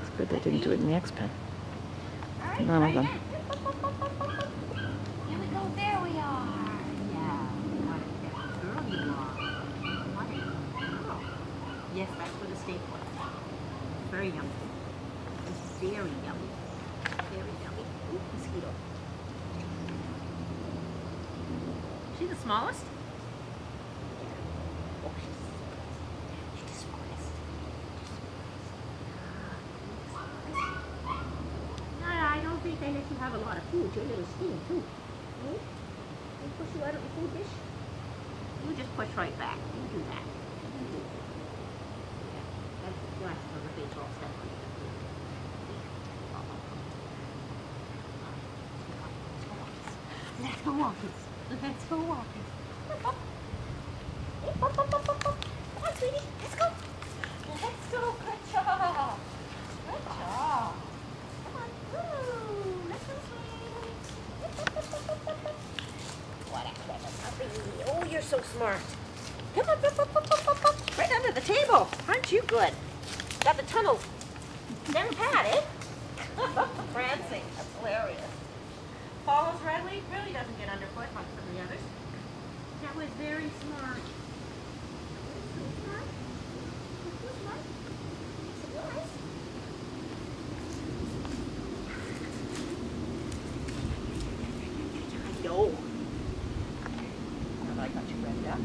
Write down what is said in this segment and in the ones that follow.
It's good they didn't do it in the X-Pen. None of them. Yes, that's what the steak was. Very yummy. Very yummy. Very. Ooh, mosquito. She's the smallest? Yeah. Oh, she's I don't think they let you have a lot of food. You're a little skinny too. Hmm? They push you out of the food dish? You just push right back. You do that. You do that. Yeah. That's the glasses on the baseball step on you. Let's go walking. Let's go walking. Come on, sweetie. Let's go. Let's go. Good job. Good job. Come on. Woo. Let's go, sweetie. Up, up, up, up, up, up, up. What a clever puppy. Oh, you're so smart. Come up, up, up, up, up, up. Right under the table. Aren't you good? Got the tunnel down pat, eh? Prancing. That's hilarious. Follows readily, really doesn't get underfoot like some of the others. That was very smart. So smart. So smart. Surprise. I know. Now that I got you ready up.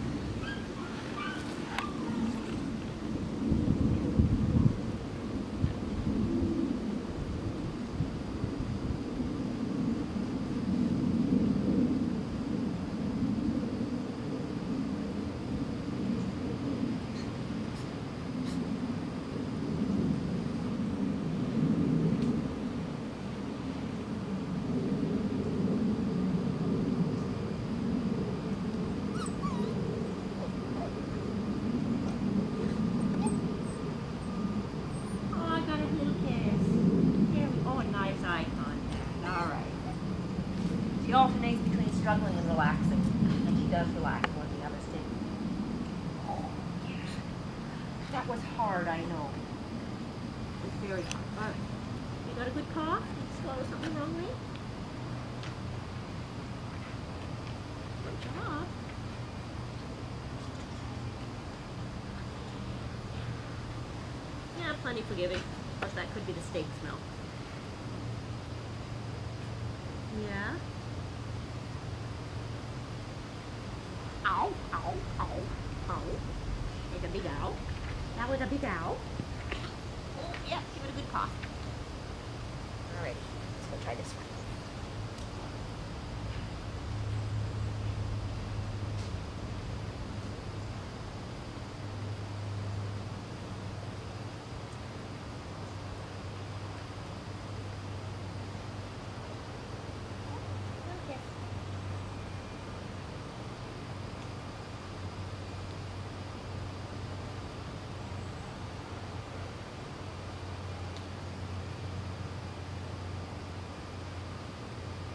Oh, I got a little kiss. There we Oh, nice eye contact. All right. She alternates between struggling and relaxing. And she does relax more than the others yes. That was hard, I know. It was very hard. You got a good cough? Did you swallow something wrongly? Good job. Yeah, plenty forgiving. Plus, that could be the steak smell. Yeah? Ow. Take a big ow. That was a big ow. Oh, yeah, give it a good cough. Alrighty, let's go try this one. Okay.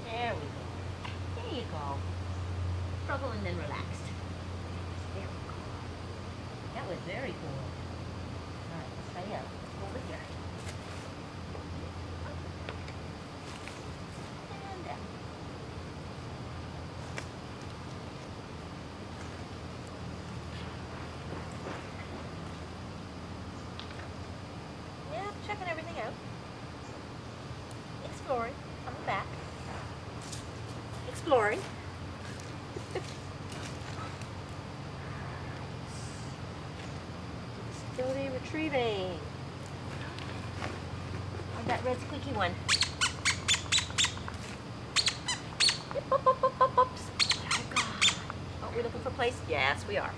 There we go. Go. Struggle and then relaxed. We go. That was very cool. All right. Let's go over here. Yeah, checking everything out. Exploring. Coming back. Exploring. Retrieving. And that red squeaky one. Yep, up, up, up. Oh, God. Are we looking for a place? Yes, we are.